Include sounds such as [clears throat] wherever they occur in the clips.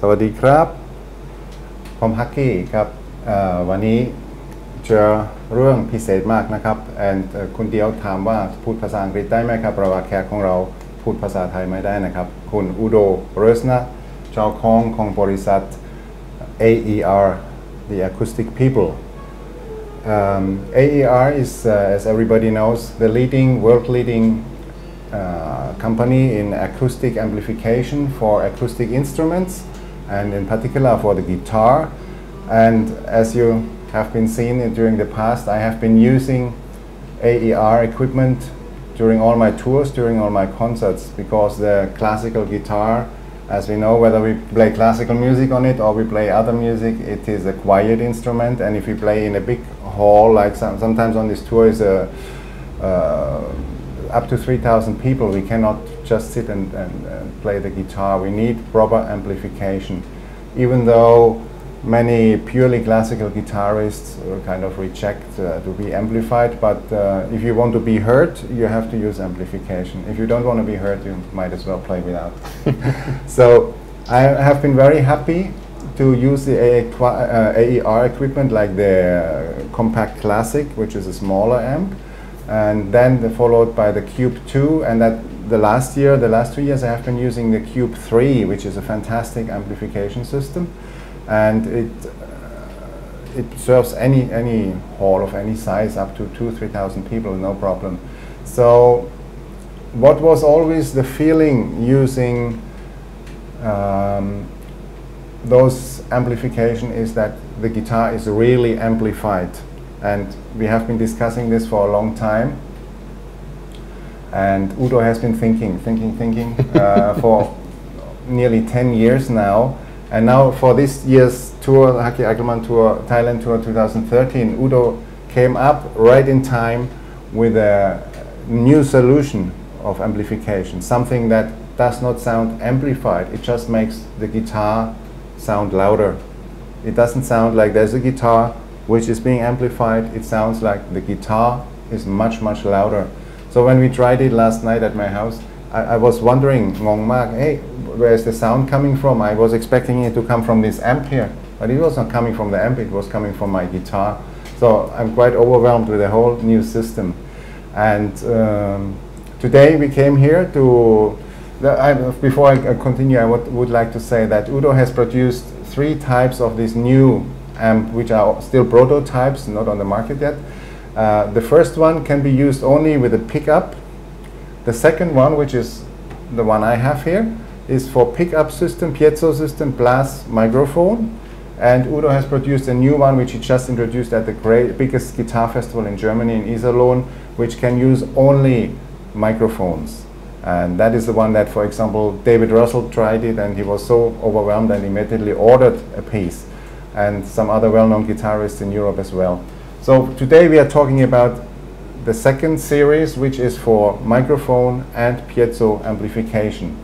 สวัสดีครับ ผมฮักกี้ครับวันนี้เจอเรื่องพิเศษมากนะครับ and คุณเดียวถามว่าพูดภาษาอังกฤษได้ไหมครับเพราะว่าแขกของเราพูดภาษาไทยไม่ได้นะครับ คุณอุโดเรสนะเจ้าของของบริษัท AER the Acoustic People Um, AER is, uh, as everybody knows, the leading, world leading uh, company in acoustic amplification for acoustic instruments and in particular for the guitar. And as you have been seen during the past, I have been using AER equipment during all my tours, during all my concerts, because the classical guitar, as we know, whether we play classical music on it or we play other music, it is a quiet instrument. And if we play in a big hall, like some, sometimes on this tour is a uh, up to 3,000 people, we cannot just sit and, and, and play the guitar. We need proper amplification. Even though many purely classical guitarists uh, kind of reject uh, to be amplified, but uh, if you want to be heard, you have to use amplification. If you don't want to be heard, you might as well play without. [laughs] so I have been very happy to use the AA uh, AER equipment like the uh, Compact Classic, which is a smaller amp, and then the followed by the Cube 2, and that the last year, the last two years, I have been using the Cube 3, which is a fantastic amplification system, and it uh, it serves any any hall of any size up to two three thousand people, no problem. So, what was always the feeling using um, those amplification is that the guitar is really amplified and we have been discussing this for a long time. And Udo has been thinking thinking thinking uh, [laughs] for nearly 10 years now. And now for this year's tour the Hucky Eichelmann tour Thailand tour 2013 Udo came up right in time with a new solution of amplification something that does not sound amplified. It just makes the guitar sound louder. It doesn't sound like there's a guitar which is being amplified. It sounds like the guitar is much, much louder. So when we tried it last night at my house, I, I was wondering, ngong hey, where's the sound coming from? I was expecting it to come from this amp here, but it was not coming from the amp, it was coming from my guitar. So I'm quite overwhelmed with the whole new system. And um, today we came here to I, before I continue, I would, would like to say that Udo has produced three types of this new amp, which are still prototypes, not on the market yet. Uh, the first one can be used only with a pickup. The second one, which is the one I have here, is for pickup system, piezo system plus microphone. And Udo has produced a new one, which he just introduced at the great, biggest guitar festival in Germany, in Iserlohn, which can use only microphones. And that is the one that, for example, David Russell tried it and he was so overwhelmed and immediately ordered a piece. And some other well-known guitarists in Europe as well. So today we are talking about the second series, which is for microphone and piezo amplification.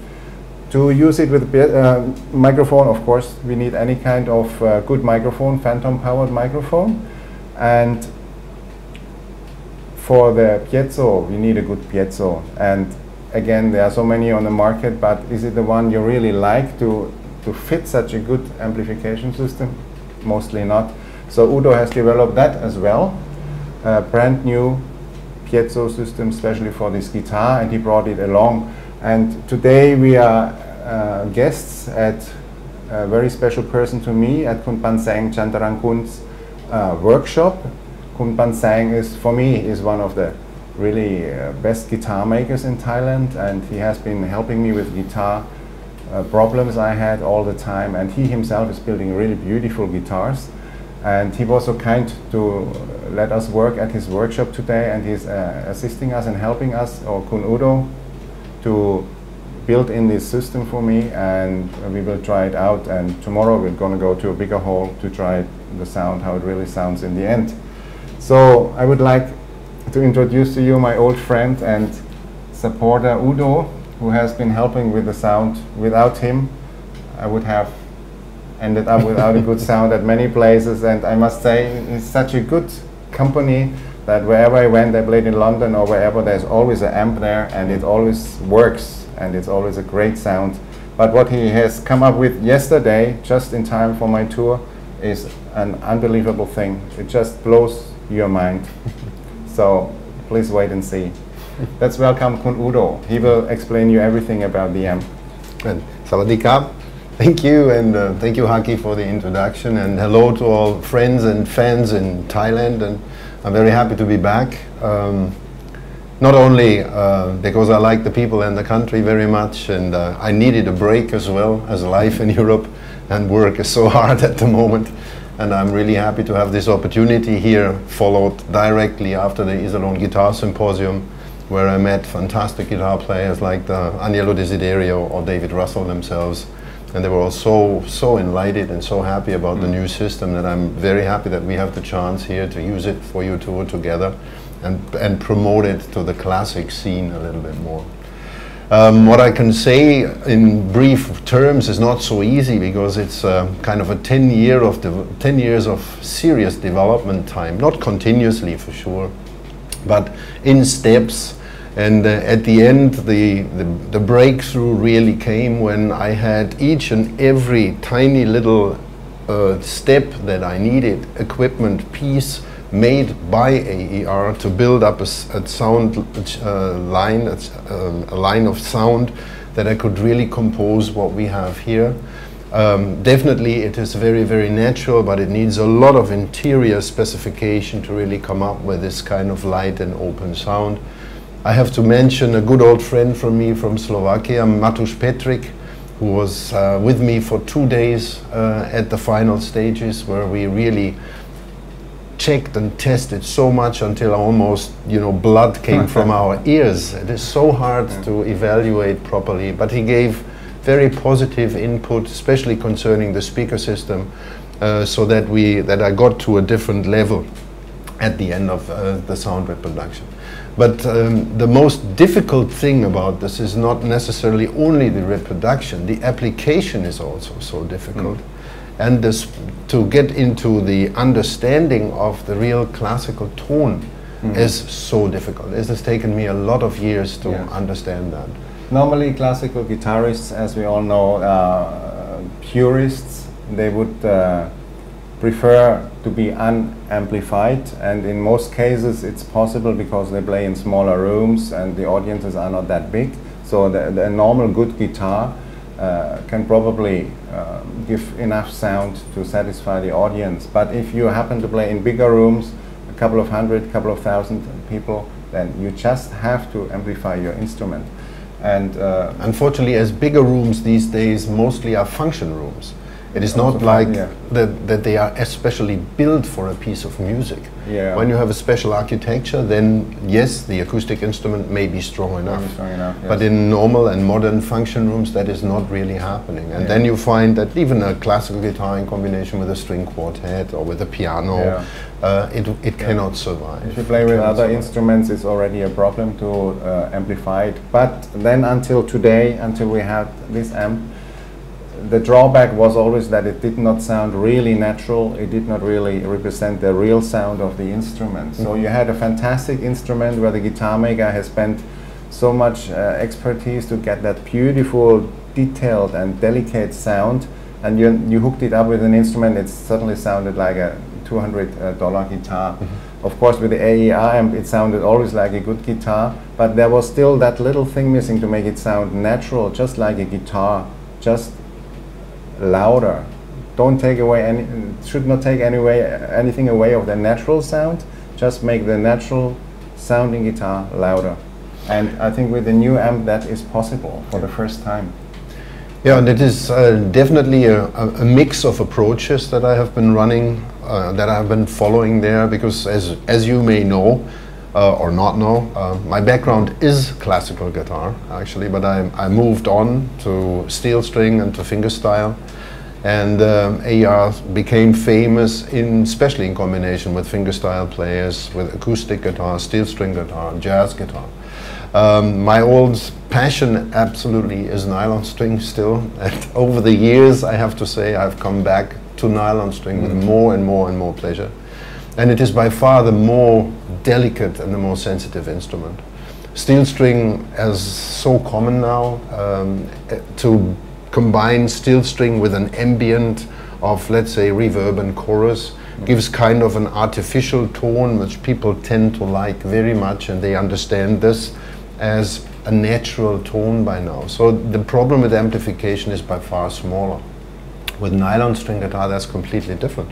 To use it with uh, microphone, of course, we need any kind of uh, good microphone, phantom-powered microphone. And for the piezo, we need a good piezo. And again, there are so many on the market, but is it the one you really like to, to fit such a good amplification system? Mostly not. So Udo has developed that as well, a brand new piezo system, especially for this guitar, and he brought it along. And today we are uh, guests at a very special person to me at Kun Pan Sang Chantarankun's uh, workshop. Kun Pan Sang is, for me, is one of the really uh, best guitar makers in Thailand, and he has been helping me with guitar uh, problems I had all the time. And he himself is building really beautiful guitars. And he was so kind to let us work at his workshop today, and he's uh, assisting us and helping us, or Kun Udo, to build in this system for me. And we will try it out. And tomorrow we're going to go to a bigger hall to try the sound, how it really sounds in the end. So I would like to introduce to you my old friend and supporter Udo, who has been helping with the sound. Without him, I would have ended up without a good [laughs] sound at many places. And I must say, it's such a good company that wherever I went, I played in London or wherever, there's always an amp there, and it always works, and it's always a great sound. But what he has come up with yesterday, just in time for my tour, is an unbelievable thing. It just blows your mind. [laughs] so please wait and see. Let's welcome Kun Udo. He will explain you everything about the amp. And Thank you, and uh, thank you, Hucky, for the introduction. And hello to all friends and fans in Thailand. And I'm very happy to be back. Um, not only uh, because I like the people and the country very much, and uh, I needed a break as well, as life in [laughs] Europe and work is so [laughs] hard at the moment. And I'm really happy to have this opportunity here, followed directly after the Iserlohn Guitar Symposium, where I met fantastic guitar players like the Aniello Desiderio or David Russell themselves. And they were all so, so enlightened and so happy about mm. the new system that I'm very happy that we have the chance here to use it for you two together and, and promote it to the classic scene a little bit more. Um, what I can say in brief terms is not so easy because it's uh, kind of a 10 year of 10 years of serious development time, not continuously for sure, but in steps. And uh, at the end, the, the, the breakthrough really came when I had each and every tiny little uh, step that I needed, equipment piece, made by AER to build up a, a sound uh, line, a, um, a, line of sound that I could really compose what we have here. Um, definitely it is very, very natural, but it needs a lot of interior specification to really come up with this kind of light and open sound. I have to mention a good old friend from me from Slovakia, Matusz Petrik, who was uh, with me for two days uh, at the final stages where we really checked and tested so much until almost you know blood came from our ears. It is so hard yeah. to evaluate properly, but he gave very positive input, especially concerning the speaker system, uh, so that we that I got to a different level at the end of uh, the sound reproduction. But um, the most difficult thing about this is not necessarily only the reproduction, the application is also so difficult. Mm and this, to get into the understanding of the real classical tone mm. is so difficult. It has taken me a lot of years to yes. understand that. Normally, classical guitarists, as we all know, uh, purists, they would uh, prefer to be unamplified, and in most cases, it's possible because they play in smaller rooms and the audiences are not that big. So, the, the normal good guitar uh, can probably uh, give enough sound to satisfy the audience. But if you happen to play in bigger rooms, a couple of hundred, couple of thousand people, then you just have to amplify your instrument. And uh, unfortunately, as bigger rooms these days mostly are function rooms. It is not like yeah. that, that they are especially built for a piece of music. Yeah. When you have a special architecture, then yes, the acoustic instrument may be strong enough. Strong enough yes. But in normal and modern function rooms, that is not really happening. And yeah. then you find that even a classical guitar in combination with a string quartet or with a piano, yeah. uh, it, it cannot survive. If you play with other survive. instruments, it's already a problem to uh, amplify it. But then until today, until we had this amp, the drawback was always that it did not sound really natural. It did not really represent the real sound of the instrument. So mm-hmm. you had a fantastic instrument where the guitar maker has spent so much uh, expertise to get that beautiful, detailed, and delicate sound. And you, you hooked it up with an instrument, it suddenly sounded like a $200 uh, guitar. Mm-hmm. Of course, with the AER amp, it sounded always like a good guitar, but there was still that little thing missing to make it sound natural, just like a guitar, just louder. Don't take away any, should not take any way, anything away of the natural sound. Just make the natural sounding guitar louder. And I think with the new amp that is possible for the first time. Yeah, and it is uh, definitely a, a, mix of approaches that I have been running, uh, that I have been following there, because as, as you may know, uh, or not know, uh, my background is classical guitar, actually, but I, I moved on to steel string and to fingerstyle and um, AER became famous in, especially in combination with fingerstyle players, with acoustic guitar, steel string guitar, jazz guitar. Um, my old passion absolutely is nylon string still. [laughs] And over the years, I have to say, I've come back to nylon string mm. with more and more and more pleasure. And it is by far the more delicate and the more sensitive instrument. Steel string is so common now um, to combine steel string with an ambient of, let's say, reverb and chorus. Gives kind of an artificial tone which people tend to like very much and they understand this as a natural tone by now. So the problem with amplification is by far smaller. With nylon string guitar, that's completely different.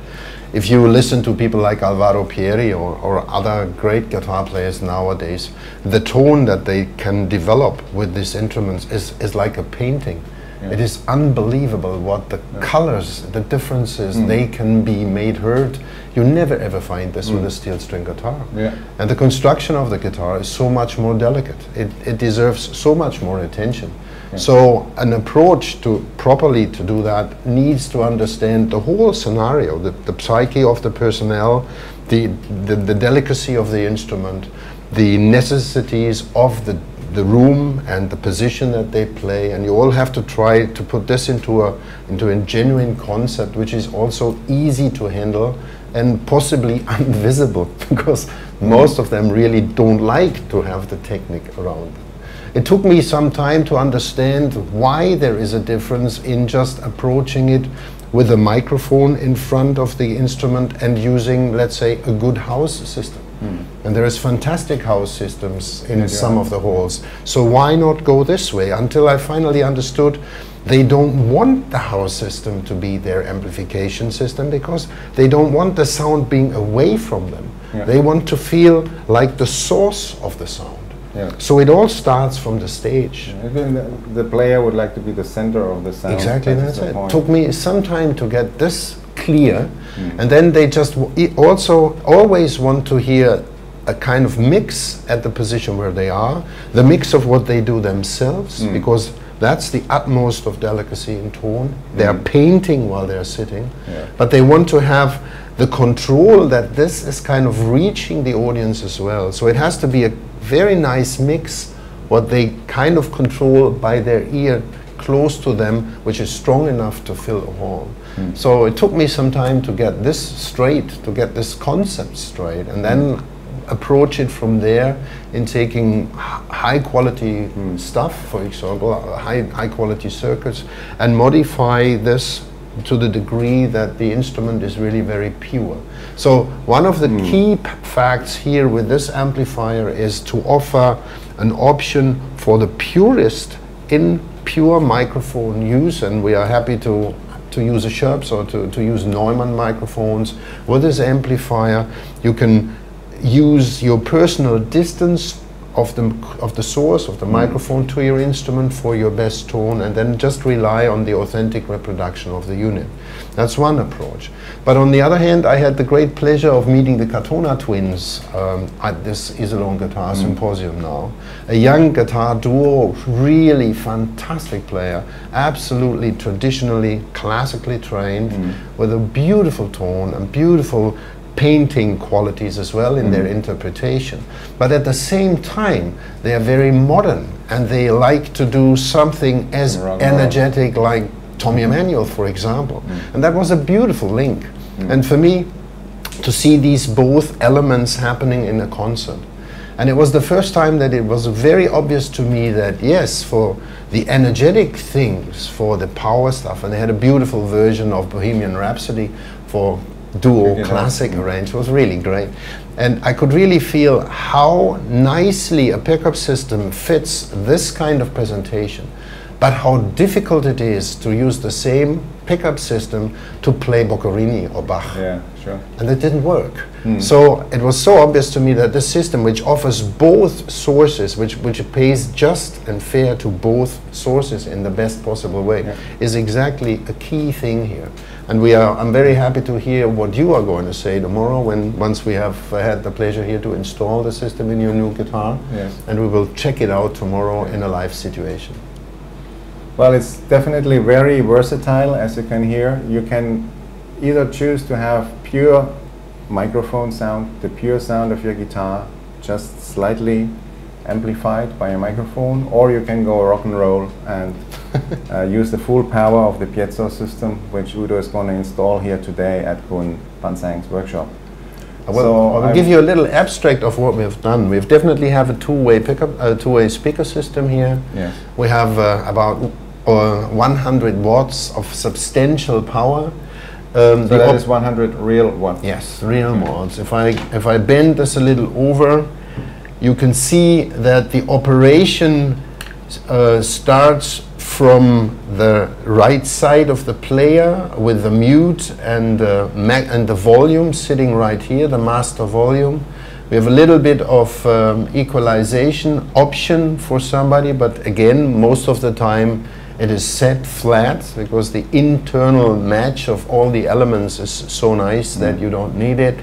If you listen to people like Alvaro Pierri or, or other great guitar players nowadays, the tone that they can develop with these instruments is, is like a painting. Yeah. It is unbelievable what the colors, the differences, hmm. they can be made heard. You never ever find this with hmm. a steel string guitar. Yeah. And the construction of the guitar is so much more delicate. It, it deserves so much more attention. So an approach to properly to do that needs to understand the whole scenario, the, the psyche of the personnel, the, the, the delicacy of the instrument, the necessities of the, the room and the position that they play, and you all have to try to put this into a into a genuine concept which is also easy to handle and possibly [laughs] invisible because mm-hmm. most of them really don't like to have the technique around them. It took me some time to understand why there is a difference in just approaching it with a microphone in front of the instrument and using, let's say, a good house system. Hmm. And there is fantastic house systems in Yeah, some yeah. of the halls. So why not go this way? Until I finally understood they don't want the house system to be their amplification system because they don't want the sound being away from them. Yeah. They want to feel like the source of the sound. Yeah. So it all starts from the stage. Even the, the player would like to be the center of the sound. Exactly, That is that's it. point. Took me some time to get this clear, mm. and then they just w- also always want to hear a kind of mix at the position where they are, the mix of what they do themselves, mm. because that's the utmost of delicacy in tone. Mm. They are painting while they're sitting, Yeah. but they want to have the control that this is kind of reaching the audience as well. So it has to be a very nice mix, what they kind of control by their ear close to them, which is strong enough to fill a hall. Hmm. So it took me some time to get this straight, to get this concept straight, and then approach it from there in taking high quality hmm. stuff, for example, high, high quality circuits, and modify this to the degree that the instrument is really very pure. So one of the hmm. key p- facts here with this amplifier is to offer an option for the purist in pure microphone use, and we are happy to to use a Schoeps or to, to use Neumann microphones. With this amplifier, you can use your personal distance of the, of the source of the mm. microphone to your instrument for your best tone and then just rely on the authentic reproduction of the unit. That's one approach. But on the other hand, I had the great pleasure of meeting the Katona twins um, at this Iserlohn Guitar mm. Symposium now. A young guitar duo, really fantastic player, absolutely traditionally, classically trained, mm. with a beautiful tone and beautiful painting qualities as well in their mm. interpretation. But at the same time, they are very modern and they like to do something as Rock and roll. energetic like Tommy mm-hmm. Emmanuel, for example. Mm. And that was a beautiful link. Mm. And for me, to see these both elements happening in a concert. And it was the first time that it was very obvious to me that, yes, for the energetic things, for the power stuff, and they had a beautiful version of Bohemian Rhapsody for duo Yeah. classic arranged, it was really great. And I could really feel how nicely a pickup system fits this kind of presentation, but how difficult it is to use the same pickup system to play Boccherini or Bach Yeah, sure. and it didn't work. Hmm. So it was so obvious to me that this system, which offers both sources, which, which pays just and fair to both sources in the best possible way, Yeah. is exactly a key thing here. And we are, I'm very happy to hear what you are going to say tomorrow when once we have uh, had the pleasure here to install the system in your new guitar. Yes. And we will check it out tomorrow in a live situation. Well, it's definitely very versatile, as you can hear. You can either choose to have pure microphone sound, the pure sound of your guitar, just slightly amplified by a microphone, or you can go rock and roll and [laughs] uh, use the full power of the piezo system, which Udo is going to install here today at Kun Pansang's workshop. I will, So I will give you a little abstract of what we have done. We have definitely have a two-way pickup, a two-way speaker system here. Yes. We have uh, about or 100 watts of substantial power. Um, So that is 100 real watts. Yes, real mods. If I if I bend this a little over, you can see that the operation uh, starts from the right side of the player with the mute and uh, ma- and the volume sitting right here, the master volume. We have a little bit of um, equalization option for somebody, but again, most of the time it is set flat because the internal match of all the elements is so nice that you don't need it.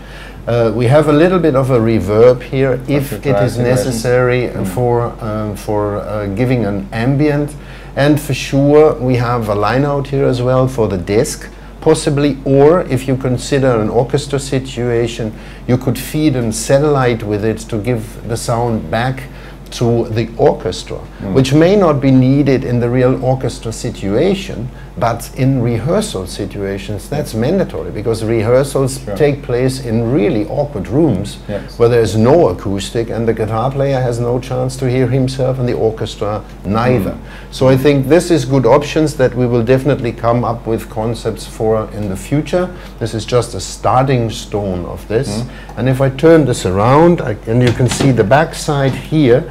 Uh, we have a little bit of a reverb here if it is it try is simulation. necessary for um, for uh, giving an ambient, and for sure we have a line out here as well for the disc. Possibly or if you consider an orchestra situation you could feed a satellite with it to give the sound back to the orchestra which may not be needed in the real orchestra situation but in rehearsal situations that's mandatory because rehearsals Sure. take place in really awkward rooms Yes. where there's no acoustic and the guitar player has no chance to hear himself and the orchestra neither. Mm. So I think this is good options that we will definitely come up with concepts for in the future. This is just a starting stone of this. Mm. And if I turn this around, I, and you can see the back side here,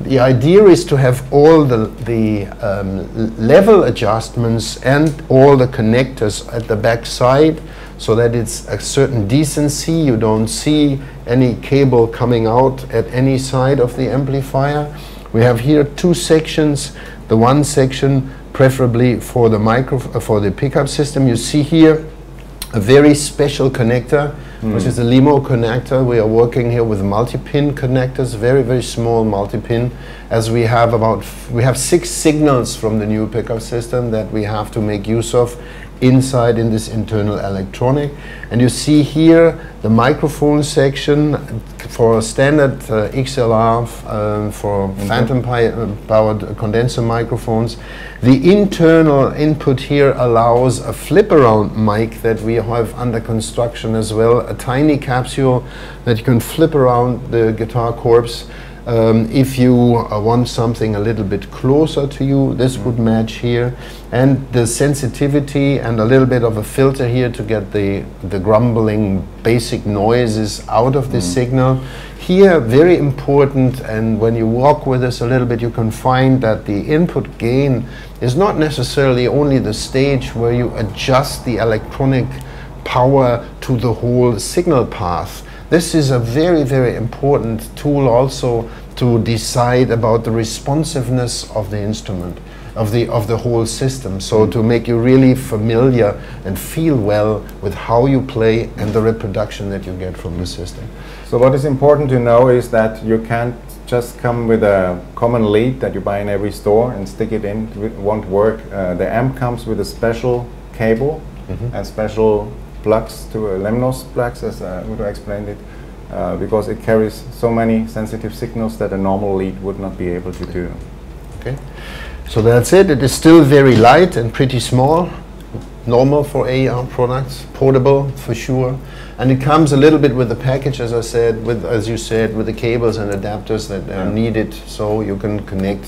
the idea is to have all the, the um, level adjustments and all the connectors at the back side so that it's a certain decency. You don't see any cable coming out at any side of the amplifier. We have here two sections. The one section preferably for the micro uh, for the pickup system. You see here a very special connector, Hmm. which is a LEMO connector. We are working here with multi-pin connectors, very very small multi-pin, as we have about we have six signals from the new pickup system that we have to make use of inside in this internal electronic. And you see here the microphone section for a standard uh, XLR um, for phantom pi- uh, powered condenser microphones. The internal input here allows a flip around mic that we have under construction as well, a tiny capsule that you can flip around the guitar corpse. Um, if you uh, want something a little bit closer to you, this would match here. And the sensitivity and a little bit of a filter here to get the, the grumbling basic noises out of the signal. Here, very important, and when you walk with us a little bit, you can find that the input gain is not necessarily only the stage where you adjust the electronic power to the whole signal path. This is a very, very important tool also to decide about the responsiveness of the instrument, of the, of the whole system. So to make you really familiar and feel well with how you play and the reproduction that you get from the system. So what is important to know is that you can't just come with a common lead that you buy in every store and stick it in. It won't work. Uh, the amp comes with a special cable and special plugs to uh, Lemnos plugs, as uh, Udo explained it, uh, because it carries so many sensitive signals that a normal lead would not be able to do. Okay, so that's it. It is still very light and pretty small, normal for AER products, portable for sure, and it comes a little bit with the package, as I said, with as you said, with the cables and adapters that are Yeah. needed, so you can connect.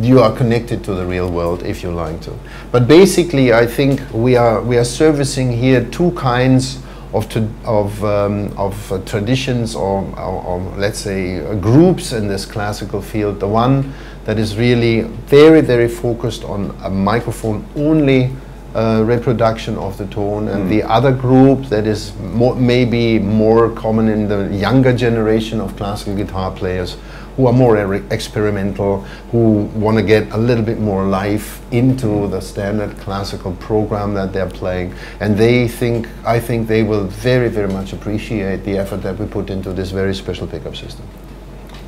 You are connected to the real world if you like to. But basically, I think we are we are servicing here two kinds of of um, of uh, traditions or, or, or let's say uh, groups in this classical field. The one that is really very very focused on a microphone only uh, reproduction of the tone, and the other group that is more, maybe more common in the younger generation of classical guitar players who are more eri- experimental, who want to get a little bit more life into the standard classical program that they're playing. And they think, I think they will very, very much appreciate the effort that we put into this very special pickup system.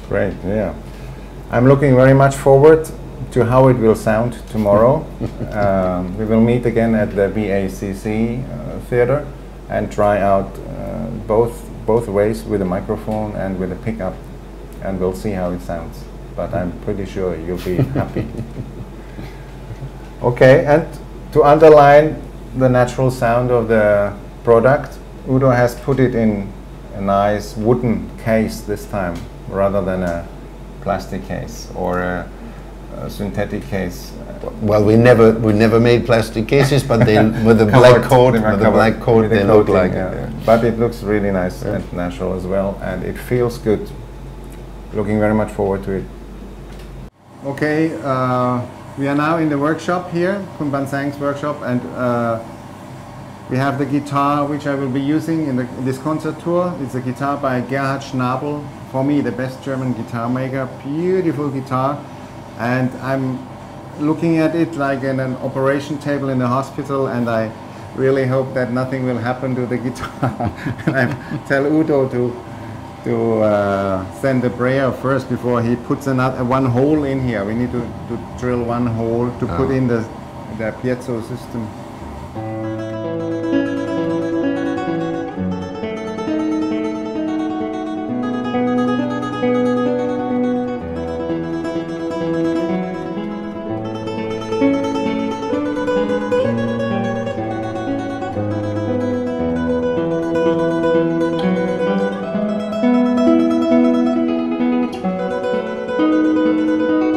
Great, yeah. I'm looking very much forward to how it will sound tomorrow. [laughs] um, we will meet again at the BACC uh, theater and try out uh, both both ways with a microphone and with a pickup, and we'll see how it sounds. But I'm pretty sure you'll be [laughs] happy. Okay, and to underline the natural sound of the product, Udo has put it in a nice wooden case this time rather than a plastic case or a uh, synthetic case. Well, we never we never made plastic cases, but they [laughs] with the black coat, with the black coat, the they look like yeah. it. yeah. But it looks really nice and natural as well, and it feels good. Looking very much forward to it. Okay, uh, we are now in the workshop here, Kun Ban Sang's workshop, and uh, we have the guitar which I will be using in, the, in this concert tour. It's a guitar by Gerhard Schnabl, for me the best German guitar maker. Beautiful guitar, and I'm looking at it like in an operation table in the hospital, and I really hope that nothing will happen to the guitar. [laughs] and I tell Udo to to uh, send a prayer first before he puts another one hole in here. We need to, to drill one hole to put Ah. in the the piezo system. Música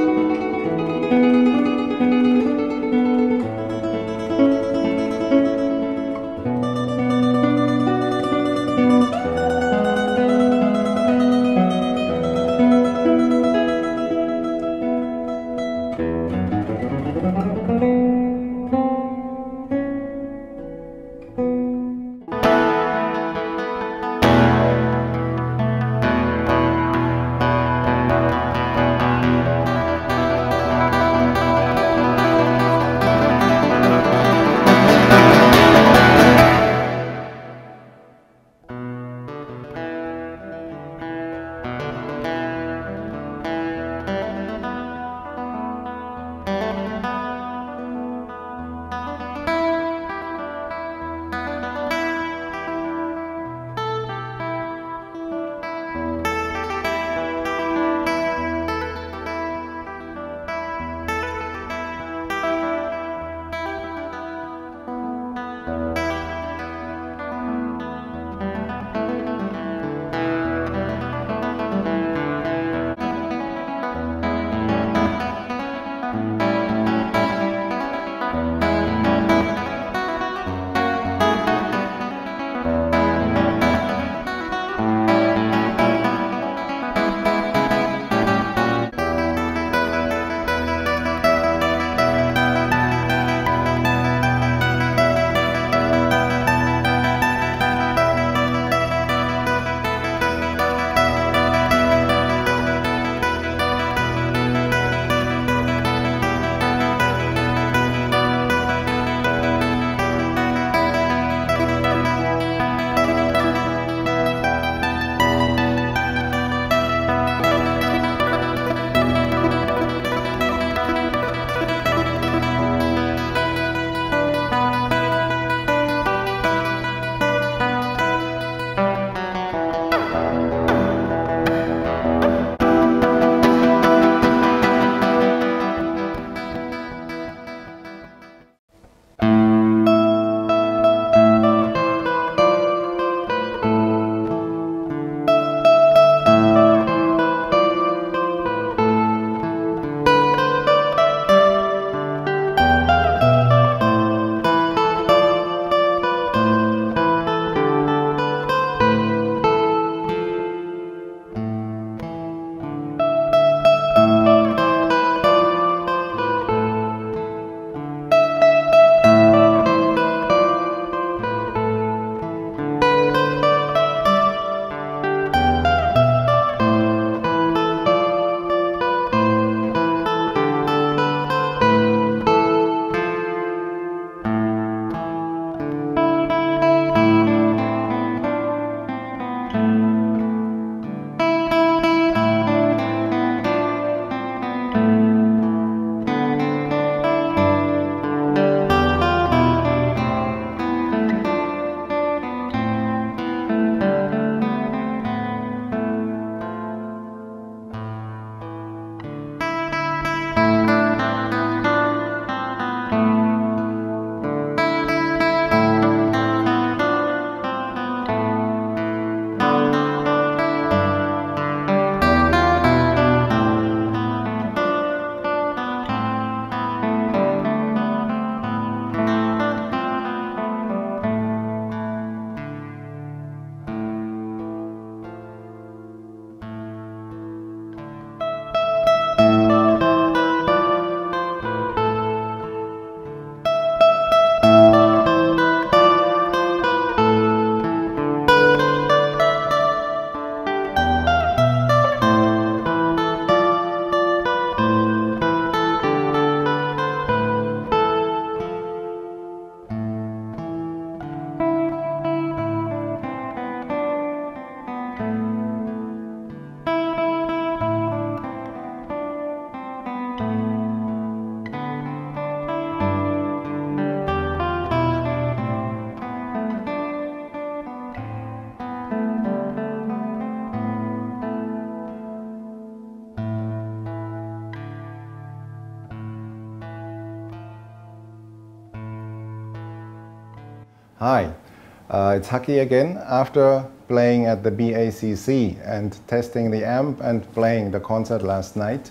uh, it's Hucky again. After playing at the BACC and testing the amp and playing the concert last night,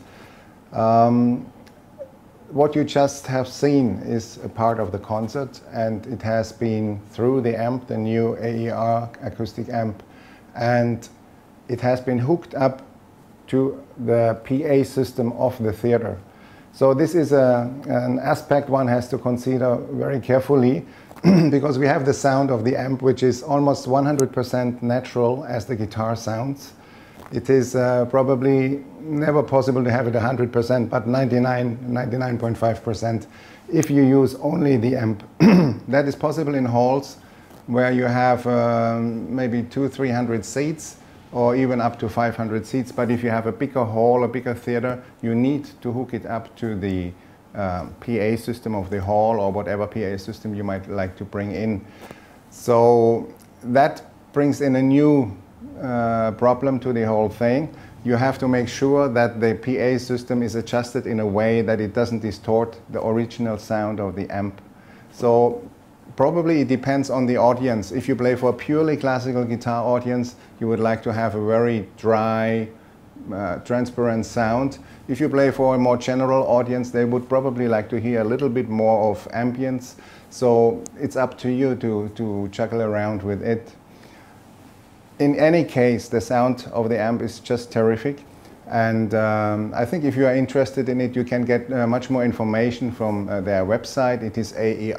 um, what you just have seen is a part of the concert and it has been through the amp, the new AER acoustic amp, and it has been hooked up to the PA system of the theater. So this is a, an aspect one has to consider very carefully [clears throat] because we have the sound of the amp which is almost 100% natural as the guitar sounds. It is uh, probably never possible to have it 100%, but 99, 99.5% if you use only the amp. [clears throat] that is possible in halls where you have um, maybe two, 300 seats or even up to 500 seats. But if you have a bigger hall, a bigger theater, you need to hook it up to the um, PA system of the hall or whatever PA system you might like to bring in. So that brings in a new uh, problem to the whole thing. You have to make sure that the PA system is adjusted in a way that it doesn't distort the original sound of the amp. So probably it depends on the audience. If you play for a purely classical guitar audience, you would like to have a very dry, uh, transparent sound. If you play for a more general audience, they would probably like to hear a little bit more of ambience. So it's up to you to, to juggle around with it. In any case, the sound of the amp is just terrific. And um, I think if you are interested in it, you can get uh, much more information from uh, their website. It is aer-amp.com,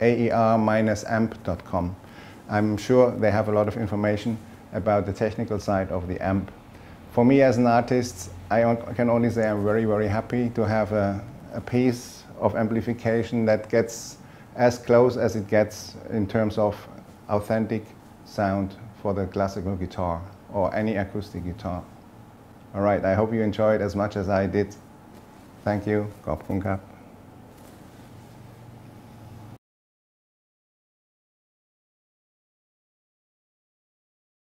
aer-amp.com. I'm sure they have a lot of information about the technical side of the amp. For me as an artist, I can only say I'm very, very happy to have a, a piece of amplification that gets as close as it gets in terms of authentic sound for the classical guitar or any acoustic guitar. All right, I hope you enjoyed as much as I did. Thank you. Gopkun